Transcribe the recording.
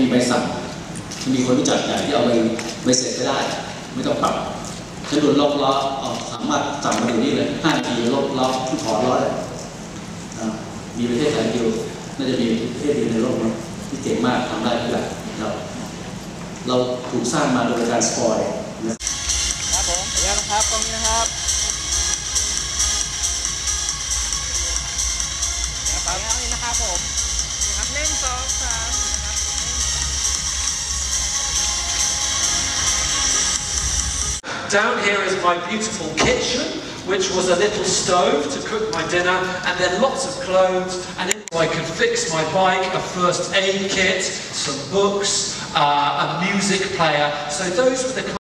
มีใบสั่งมีคนรู้จักใหญ่ที่เอาไปไปเสร็จก็ได้ ไม่ต้องปรับจะโดนล็อกล้อเอาสามารถสั่งมาเดี๋ยวนี้เลยห้านาทีล็อกล้อถอนล้อเลยมีประเทศไทยเดียวน่าจะมีประเทศเดียวในโลกนะที่เก่งมากทำได้ทุกอย่างเราเราถูกสร้างมาโดยการสปอยนะครับผมขออนุญาตนะครับตรงนี้นะครับนะครับนี่นะครับผม Down here is my beautiful kitchen, which was a little stove to cook my dinner, and then lots of clothes, and I could fix my bike, a first aid kit, some books, uh, a music player. So those were the